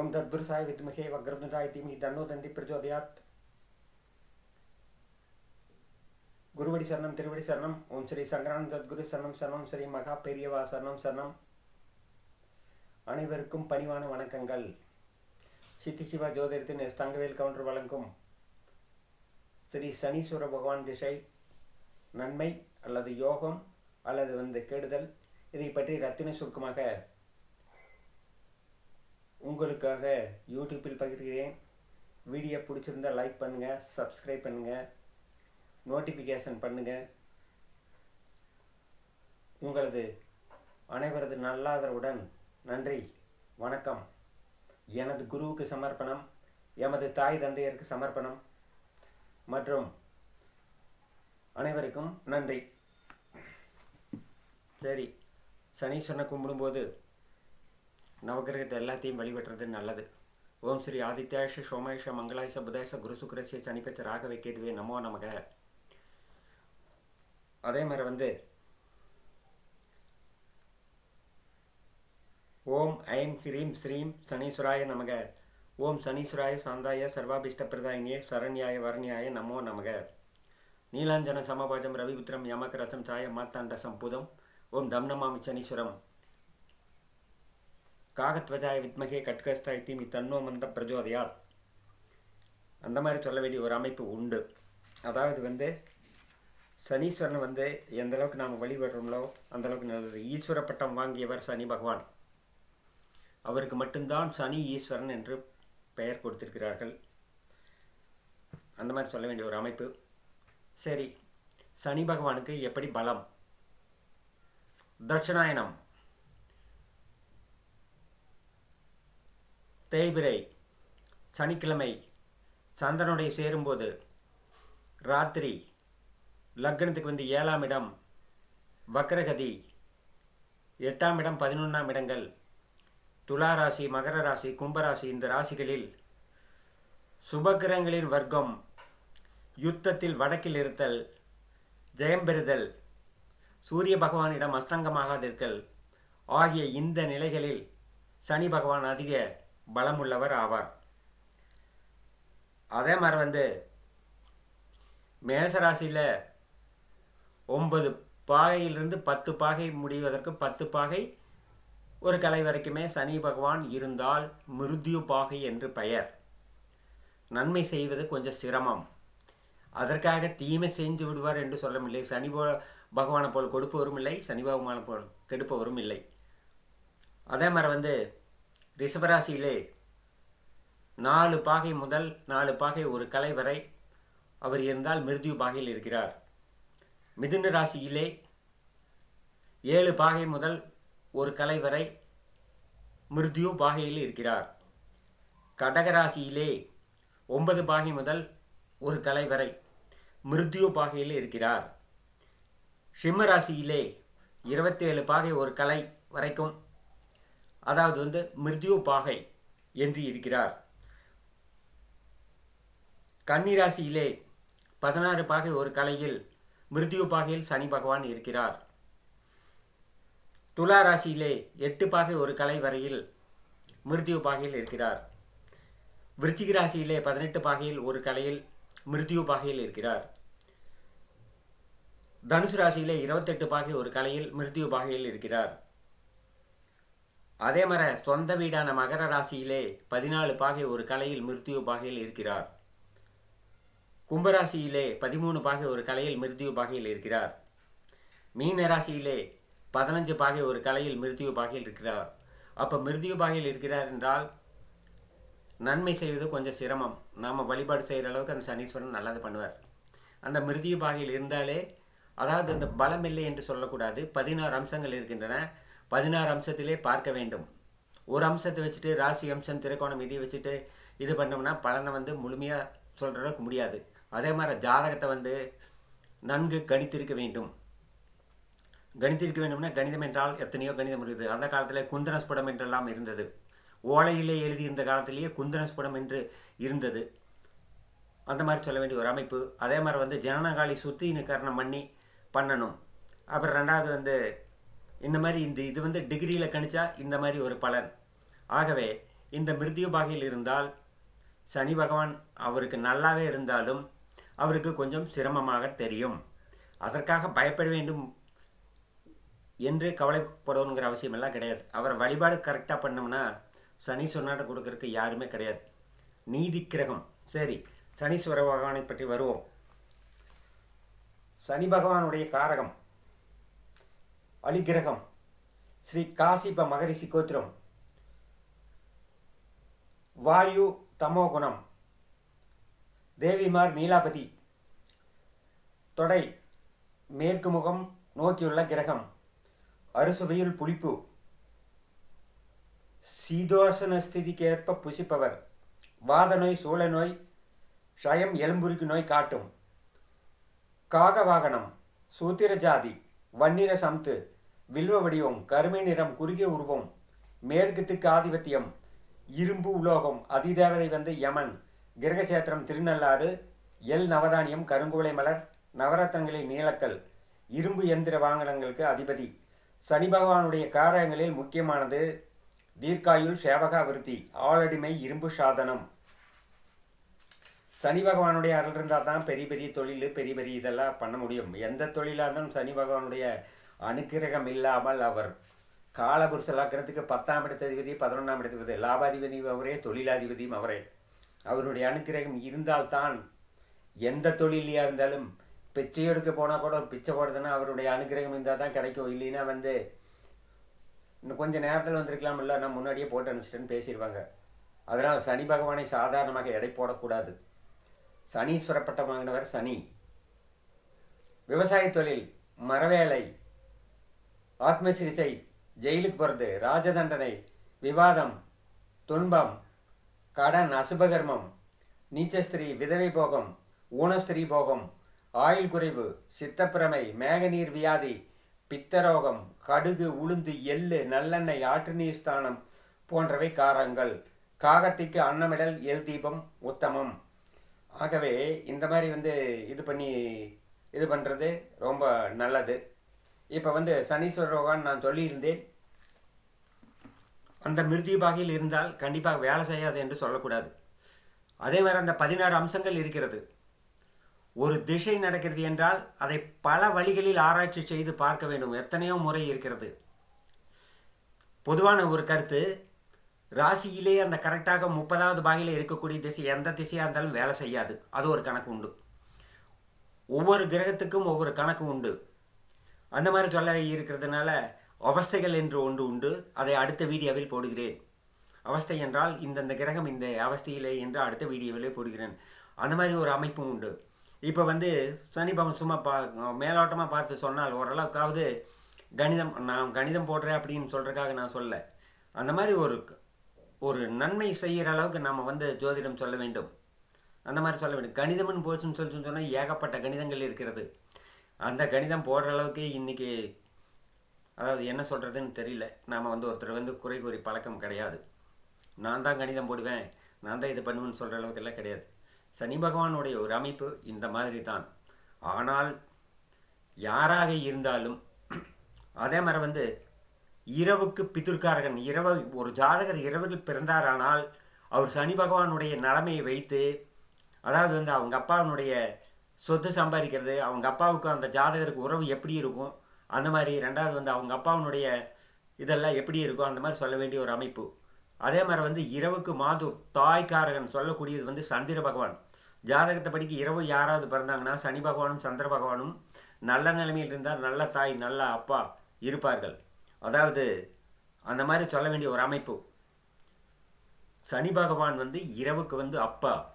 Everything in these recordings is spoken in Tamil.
ஓம் தத்புருஷாய வித்மகே வக்ரதுண்டாய தீமி தன்னோ தந்தி பிரஜோதயாத் குருவடி சரணம் திருவடி சரணம் ஓம் ஸ்ரீ சங்கரானந்த தத்குரு சரணம் சரணம் ஸ்ரீ மகா பெரியவா சரணம் சரணம் அனைவருக்கும் பணிவான வணக்கங்கள் சித்தி சிவா ஜோதிடத்தின் எஸ் தங்கவேல் கவுண்டர் வழங்கும் ஸ்ரீ சனீஸ்வர பகவான் திசை நன்மை அல்லது யோகம் அல்லது வந்து கெடுதல் இதை பற்றி ரத்தின சுருக்கமாக உங்களுக்காக யூடியூப்பில் பகிர்கிறேன். வீடியோ பிடிச்சிருந்தா லைக் பண்ணுங்கள் சப்ஸ்கிரைப் பண்ணுங்கள் நோட்டிஃபிகேஷன் பண்ணுங்கள் உங்களது அனைவரது நல்லாதரவுடன் நன்றி வணக்கம். எனது குருவுக்கு சமர்ப்பணம் எமது தாய் தந்தையருக்கு சமர்ப்பணம் மற்றும் அனைவருக்கும் நன்றி. சரி சனீஸ்வரனை கும்பிடும்போது நவகிரகத்தை எல்லாத்தையும் வழிபடுறது நல்லது. ஓம் ஸ்ரீ ஆதித்யாஷ சோமேஷ மங்களாயச புதேச குரு சுக்கரசிய சனிப்பச்ச ராகவை கேதுவே நமோ நமக. அதே மாதிரி வந்து ஓம் ஐம் ஹ்ரீம் ஸ்ரீம் சனீஸ்வராய நமக. ஓம் சனீஸ்வராய சாந்தாய சர்வாபிஷ்ட பிரதாயினியே சரண்யாய வரணியாய நமோ நமக. நீலாஞ்சன சமபாஜம் ரவிபுத்திரம் யமகரசம் சாய மாத்தாண்ட சம்பூதம் ஓம் தம் நமாமி சனீஸ்வரம். காகத்வஜாய வித்மகே கட்கஸ்தாய் தீமி தன்னோ மந்த பிரஜோதயாத். அந்த மாதிரி சொல்ல வேண்டிய ஒரு அமைப்பு உண்டு. அதாவது வந்து சனீஸ்வரனை வந்து எந்த அளவுக்கு நாம் வழிபடுறோம்லோ அந்த அளவுக்கு நல்லது. ஈஸ்வர பட்டம் வாங்கியவர் சனி பகவான். அவருக்கு மட்டும்தான் சனி ஈஸ்வரன் என்று பெயர் கொடுத்திருக்கிறார்கள். அந்த மாதிரி சொல்ல வேண்டிய ஒரு அமைப்பு. சரி சனி பகவானுக்கு எப்படி பலம்? தட்சிணாயனம். தேய்பிரை சனிக்கிழமை சந்திரனுடைய சேரும்போது ராத்திரி லக்னத்துக்கு வந்து ஏழாம் இடம் வக்ரகதி எட்டாம் இடம் பதினொன்றாம் இடங்கள் துலா ராசி மகர ராசி கும்பராசி இந்த ராசிகளில் சுபகிரகங்களின் வர்க்கம் யுத்தத்தில் வடக்கில் இருத்தல் ஜெயம் பெறுதல் சூரிய பகவானிடம் அஸ்தங்கமாகாதிருத்தல் ஆகிய இந்த நிலைகளில் சனி பகவான் அதிக பலமுள்ளவர் ஆவார். அதே மாதிரி வந்து மேசராசியில் ஒன்பது பாகையிலிருந்து பத்து பாகை முடிவதற்கு பத்து பாகை ஒரு கலை வரைக்குமே சனி பகவான் இருந்தால் மிருத்யு பாகை என்று பெயர். நன்மை செய்வது கொஞ்சம் சிரமம். அதற்காக தீமை செஞ்சு விடுவார் என்று சொல்லவில்லை சனி பகவானை போல் கொடுப்பவரும் இல்லை சனி பகவானை போல் கெடுப்பவரும் இல்லை. அதே மாதிரி வந்து ரிஷபராசியிலே நாலு பாகை முதல் நாலு பாகை ஒரு கலை வரை அவர் இருந்தால் மிருத்யு பாகையில் இருக்கிறார். மிதுன ராசியிலே ஏழு பாகை முதல் ஒரு கலை வரை மிருத்யு பாகையில் இருக்கிறார். கடகராசியிலே ஒன்பது பாகை முதல் ஒரு கலை வரை மிருத்யு பாகையில் இருக்கிறார். சிம்ம ராசியிலே இருபத்தி ஏழு பாகை ஒரு கலை வரைக்கும் அதாவது வந்து மிருத்யு பாகை என்று இருக்கிறார். கன்னிராசியிலே பதினாறு பாகை ஒரு கலையில் மிருத்யு பாகையில் சனி பகவான் இருக்கிறார். துலா ராசியிலே எட்டு பாகை ஒரு கலை வரையில் மிருத்யு பாகையில் இருக்கிறார். விருச்சிக ராசியிலே பதினெட்டு பாகையில் ஒரு கலையில் மிருத்யு பாகையில் இருக்கிறார். தனுசு ராசியிலே இருபத்தெட்டு பாகை ஒரு கலையில் மிருத்யு பாகையில் இருக்கிறார். அதே மாதிரி சொந்த வீடான மகர ராசியிலே பதினாலு பாகை ஒரு கலையில் மிருத்யு பாகையில் இருக்கிறார். கும்பராசியிலே பதிமூணு பாகை ஒரு கலையில் மிருத்யு பாகையில் இருக்கிறார். மீன ராசியிலே பதினஞ்சு பாகை ஒரு கலையில் மிருத்யு பாகையில் இருக்கிறார். அப்போ மிருத்யு பாகையில் இருக்கிறார் என்றால் நன்மை செய்வது கொஞ்சம் சிரமம். நாம் வழிபாடு செய்கிற அளவுக்கு அந்த சனீஸ்வரன் நல்லது பண்ணுவார். அந்த மிருதிய பாகையில் இருந்தாலே அதாவது அந்த பலம் இல்லை என்று சொல்லக்கூடாது. பதினாறு அம்சங்கள் இருக்கின்றன. பதினாறு அம்சத்திலே பார்க்க வேண்டும். ஒரு அம்சத்தை வச்சுட்டு ராசி அம்சம் திரைக்கோணம் இதை வச்சுட்டு இது பண்ணோம்னா பலனை வந்து முழுமையாக சொல்கிற அளவுக்கு முடியாது. அதே மாதிரி ஜாதகத்தை வந்து நன்கு கணித்திருக்க வேண்டும். கணித்திருக்க வேண்டும்னா கணிதம் என்றால் எத்தனையோ கணிதம் இருக்குது. அந்த காலத்தில் குந்தனஸ்படம் என்றெல்லாம் இருந்தது. ஓலையிலே எழுதியிருந்த காலத்திலேயே குந்தனஸ்படம் என்று இருந்தது. அந்த மாதிரி சொல்ல வேண்டிய ஒரு அமைப்பு. அதே மாதிரி வந்து ஜனனகாலி சுத்தினுக்கரணம் பண்ணி பண்ணணும். அப்புறம் ரெண்டாவது வந்து இந்த மாதிரி இந்த இது வந்து டிகிரியில் கணிச்சா இந்த மாதிரி ஒரு பலன். ஆகவே இந்த மிருத்யுபாகையில் இருந்தால் சனி பகவான் அவருக்கு நல்லாவே இருந்தாலும் அவருக்கு கொஞ்சம் சிரமமாக தெரியும். அதற்காக பயப்பட வேண்டும் என்று கவலைப்படணுங்கிற அவசியம் எல்லாம் கிடையாது. அவர் வழிபாடு கரெக்டாக பண்ணோம்னா சனி சொன்னாட்ட கொடுக்கறதுக்கு யாருமே கிடையாது. நீதி கிரகம். சரி சனீஸ்வர பகவானை பற்றி வருவோம். சனி பகவானுடைய காரகம். அலிகிரகம் ஸ்ரீ காசிப மகரிஷி கோத்திரம். வாயு தமோகுணம் தேவிமார் நீலாபதி. தொடை மேற்கு முகம் நோக்கியுள்ள கிரகம். அறுசுவையில் புளிப்பு. சீதோசன ஸ்திதிக்கு ஏற்ப புசிப்பவர். வாத நோய் சூழ நோய் ஷயம் எலும்புருக்கு நோய் காட்டும். காக வாகனம் சூத்திர ஜாதி. வன்னிற சம்து வில்வ வடிவம் கருமை நிறம் குறுகிய உருவம் மேற்கு திக்கு ஆதிபத்தியம் இரும்பு உலோகம் அதிதேவதை வந்து யமன் கிரகசேத்திரம் திருநள்ளாறு எல் நவதானியம் கருங்குவளை மலர் நவரத்னங்களில் நீலக்கல் இரும்பு எந்திர வாகனங்களுக்கு அதிபதி சனி பகவானுடைய காரகங்களில் முக்கியமானது தீர்க்காயுள் சேவகா விருத்தி ஆளடிமை இரும்பு சாதனம். சனி பகவானுடைய அருள் இருந்தால் தான் பெரிய பெரிய தொழில் பெரிய பெரிய இதெல்லாம் பண்ண முடியும். எந்த தொழிலாக இருந்தாலும் சனி பகவானுடைய அனுக்கிரகம் இல்லாமல் அவர் காலபுருஷ லக்கணத்துக்கு பத்தாம் இடத்ததிபதி பதினொன்றாம் இடத்ததிபதி லாபாதிபதி அவரே தொழிலாதிபதியும் அவரே. அவருடைய அனுக்கிரகம் இருந்தால்தான் எந்த தொழிலையாக இருந்தாலும் பிச்சை எடுக்க போனால் கூட பிச்சை போடுறதுன்னா அவருடைய அனுக்கிரகம் இருந்தால் தான் கிடைக்கும். இல்லைன்னா வந்து இன்னும் கொஞ்சம் நேரத்தில் வந்திருக்கலாம் இல்லை நான் முன்னாடியே போட்டு அனுப்பிச்சிட்டேன்னு பேசிடுவாங்க. அதனால் சனி பகவானை சாதாரணமாக எடை போடக்கூடாது. சனீஸ்வரப்பட்ட வாங்கினவர் சனி. விவசாய தொழில் மரவேலை ஆத்ம சிகிச்சை ஜெயிலுக்கு போகிறது ராஜதண்டனை விவாதம் துன்பம் கடன் அசுபகர்மம் நீச்சஸ்திரீ விதவை போகம் ஊனஸ்திரீ போகம் ஆயுள் குறைவு சித்தப்பிரமை மேகநீர் வியாதி பித்தரோகம் கடுகு உளுந்து எள்ளு நல்லெண்ணெய் ஆற்று நீர் ஸ்தானம் போன்றவை காரங்கள். காகத்திற்கு அன்னமிடல் எல் தீபம் உத்தமம். ஆகவே இந்த மாதிரி வந்து இது பண்ணி இது பண்ணுறது ரொம்ப நல்லது. இப்போ வந்து சனீஸ்வர ரோகான் நான் சொல்லியிருந்தேன். அந்த மிருதி பாகையில் இருந்தால் கண்டிப்பாக வேலை செய்யாது என்று சொல்லக்கூடாது. அதே மாதிரி அந்த பதினாறு அம்சங்கள் இருக்கிறது. ஒரு திசை நடக்கிறது என்றால் அதை பல வழிகளில் ஆராய்ச்சி செய்து பார்க்க வேண்டும். எத்தனையோ முறை இருக்கிறது. பொதுவான ஒரு கருத்து ராசியிலே அந்த கரெக்டாக முப்பதாவது பாகையில் இருக்கக்கூடிய திசை எந்த திசையாக இருந்தாலும் வேலை செய்யாது. அது ஒரு கணக்கு உண்டு. ஒவ்வொரு கிரகத்துக்கும் ஒவ்வொரு கணக்கு உண்டு. அந்த மாதிரி சொல்ல இருக்கிறதுனால அவஸ்தைகள் என்று ஒன்று உண்டு. அதை அடுத்த வீடியோவில் போடுகிறேன். அவஸ்தை என்றால் இந்தந்த கிரகம் இந்த அவஸ்தையிலே என்று அடுத்த வீடியோவிலே போடுகிறேன். அந்த மாதிரி ஒரு அமைப்பும் உண்டு. இப்போ வந்து சனி பகவான் சும்மா பா மேலோட்டமாக பார்த்து சொன்னால் ஓரளவுக்காவது கணிதம் நான் கணிதம் போடுறேன் அப்படின்னு சொல்கிறதுக்காக நான் சொல்ல. அந்த மாதிரி ஒரு ஒரு நன்மை செய்கிற அளவுக்கு நம்ம வந்து ஜோதிடம் சொல்ல வேண்டும். அந்த மாதிரி சொல்ல வேண்டும். கணிதம்னு போச்சுன்னு சொல்லி சொன்னால் ஏகப்பட்ட கணிதங்கள் இருக்கிறது. அந்த கணிதம் போடுற அளவுக்கு இன்றைக்கி அதாவது என்ன சொல்கிறதுன்னு தெரியல. நாம் வந்து ஒருத்தர் வந்து குறை கூறி பழக்கம் கிடையாது. நான் தான் கணிதம் போடுவேன். நான் தான் இது பண்ணுவேன்னு சொல்கிற அளவுக்கு எல்லாம் கிடையாது. சனி பகவானுடைய ஒரு அமைப்பு இந்த மாதிரி தான். ஆனால் யாராக இருந்தாலும் அதே மாதிரி வந்து இரவுக்கு பிதுர்காரகன் இரவு ஒரு ஜாதகர் இரவில் பிறந்தாரானால் அவர் சனி பகவானுடைய நிலைமையை வைத்து அதாவது வந்து அவங்க அப்பாவினுடைய சொத்து சம்பாதிக்கிறது அவங்க அப்பாவுக்கு அந்த ஜாதகருக்கு உறவு எப்படி இருக்கும் அந்த மாதிரி ரெண்டாவது வந்து அவங்க அப்பாவினுடைய இதெல்லாம் எப்படி இருக்கும் அந்த மாதிரி சொல்ல வேண்டிய ஒரு அமைப்பு. அதே மாதிரி வந்து இரவுக்கு மாது தாய்க்காரகன் சொல்லக்கூடியது வந்து சந்திர பகவான். ஜாதகத்தை படிக்க இரவு யாராவது பிறந்தாங்கன்னா சனி பகவானும் சந்திர பகவானும் நல்ல நிலைமையில் இருந்தால் நல்ல தாய் நல்ல அப்பா இருப்பார்கள். அதாவது அந்த மாதிரி சொல்ல வேண்டிய ஒரு அமைப்பு. சனி பகவான் வந்து இரவுக்கு வந்து அப்பா.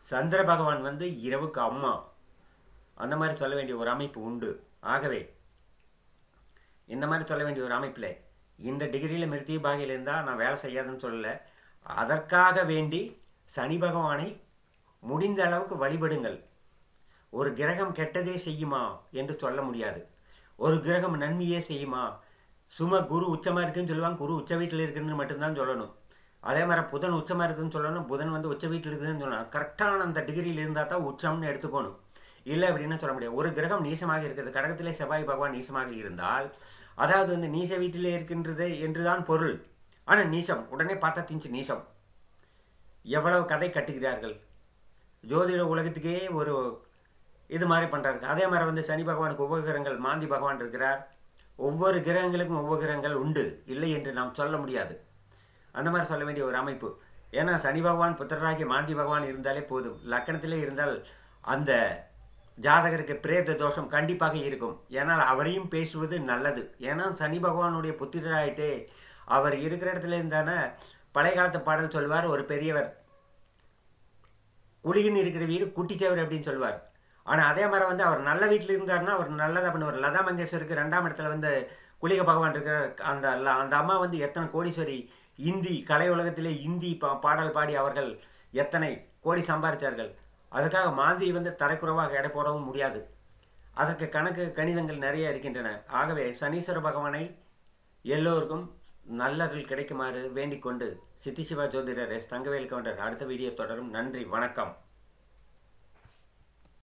சந்திர பகவான் வந்து இரவுக்கு அம்மா. அந்த மாதிரி சொல்ல வேண்டிய ஒரு அமைப்பு உண்டு. ஆகவே இந்த மாதிரி சொல்ல வேண்டிய ஒரு அமைப்பில் இந்த டிகிரியில் மிருத்தி பாகையில் இருந்தால் நான் வேலை செய்யாதுன்னு சொல்லலை. அதற்காக வேண்டி சனி பகவானை முடிந்த அளவுக்கு வழிபடுங்கள். ஒரு கிரகம் கெட்டதே செய்யுமா என்று சொல்ல முடியாது. ஒரு கிரகம் நன்மையே செய்யுமா சும்மா குரு உச்சமாக இருக்குன்னு சொல்லுவாங்க குரு உச்ச வீட்டில் இருக்குதுன்னு மட்டும்தான் சொல்லணும். அதே மாதிரி புதன் உச்சமாக இருக்குதுன்னு சொல்லணும் புதன் வந்து உச்ச வீட்டில் இருக்குதுன்னு சொல்லணும். கரெக்டான அந்த டிகிரியில் இருந்தால் தான் உச்சம்னு எடுத்துக்கணும். இல்லை அப்படின்னு சொல்ல முடியாது. ஒரு கிரகம் நீசமாக இருக்கிறது கடகத்திலே செவ்வாய் பகவான் நீசமாக இருந்தால் அதாவது வந்து நீச வீட்டிலே இருக்கின்றது என்றுதான் பொருள். ஆனால் நீசம் உடனே பார்த்தா திஞ்சு நீசம். எவ்வளவு கதை கட்டுகிறார்கள். ஜோதிட உலகத்துக்கே ஒரு இது மாதிரி பண்ணுறாங்க அதே மாதிரி வந்து சனி பகவானுக்கு உபகிரகங்கள் மாந்தி பகவான் இருக்கிறார். ஒவ்வொரு கிரகங்களுக்கும் ஒவ்வொரு கிரகங்கள் உண்டு இல்லை என்று நாம் சொல்ல முடியாது. அந்த மாதிரி சொல்ல வேண்டிய ஒரு அமைப்பு. ஏன்னா சனி பகவான் புத்திரராகிய மாந்தி பகவான் இருந்தாலே போதும். லக்கணத்திலே இருந்தால் அந்த ஜாதகருக்கு பிரேத தோஷம் கண்டிப்பாக இருக்கும். ஏன்னால் அவரையும் பேசுவது நல்லது. ஏன்னா சனி பகவானுடைய புத்திரராயிட்டே அவர் இருக்கிற இடத்துல இருந்தானே பழைய காலத்து பாடல் சொல்வார் ஒரு பெரியவர் குளிகின்னு இருக்கிற வீடு குட்டிச்சவர் அப்படின்னு சொல்லுவார் ஆனால் அதே மாதிரி வந்து அவர் நல்ல வீட்டில் இருந்தாருன்னா அவர் நல்லதாக பண்ணுவார். லதா மங்கேஷ்வருக்கு ரெண்டாம் இடத்துல வந்து குளிக பகவான் இருக்கிற அந்த அந்த அம்மா வந்து எத்தனை கோடீஸ்வரி இந்தி கலை உலகத்திலே இந்தி பா பாடல் பாடி அவர்கள் எத்தனை கோடி சம்பாதிச்சார்கள் அதுக்காக மாந்தி வந்து தரைக்குறவாக எடை போடவும் முடியாது. அதற்கு கணக்கு கணிதங்கள் நிறைய இருக்கின்றன. ஆகவே சனீஸ்வர பகவானை எல்லோருக்கும் நல்லர்கள் கிடைக்குமாறு வேண்டிக் கொண்டு சித்தி சிவா ஜோதிடர் எஸ் தங்கவேல் கவுண்டர் அடுத்த வீடியோ தொடரும். நன்றி வணக்கம்.